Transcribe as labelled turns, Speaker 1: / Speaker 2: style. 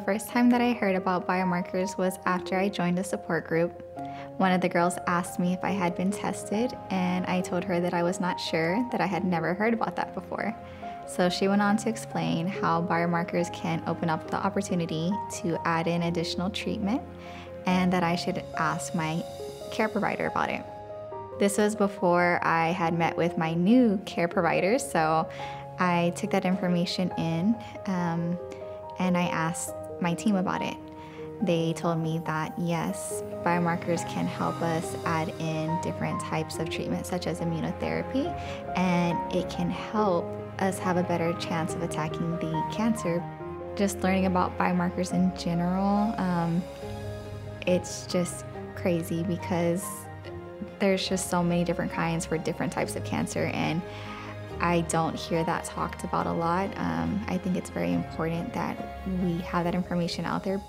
Speaker 1: first time that I heard about biomarkers was after I joined a support group. One of the girls asked me if I had been tested, and I told her that I was not sure, that I had never heard about that before. So she went on to explain how biomarkers can open up the opportunity to add in additional treatment and that I should ask my care provider about it. This was before I had met with my new care provider, so I took that information in um, and I asked my team about it. They told me that yes, biomarkers can help us add in different types of treatment, such as immunotherapy, and it can help us have a better chance of attacking the cancer. Just learning about biomarkers in general, um, it's just crazy because there's just so many different kinds for different types of cancer, and I don't hear that talked about a lot. Um, I think it's very important that we have that information out there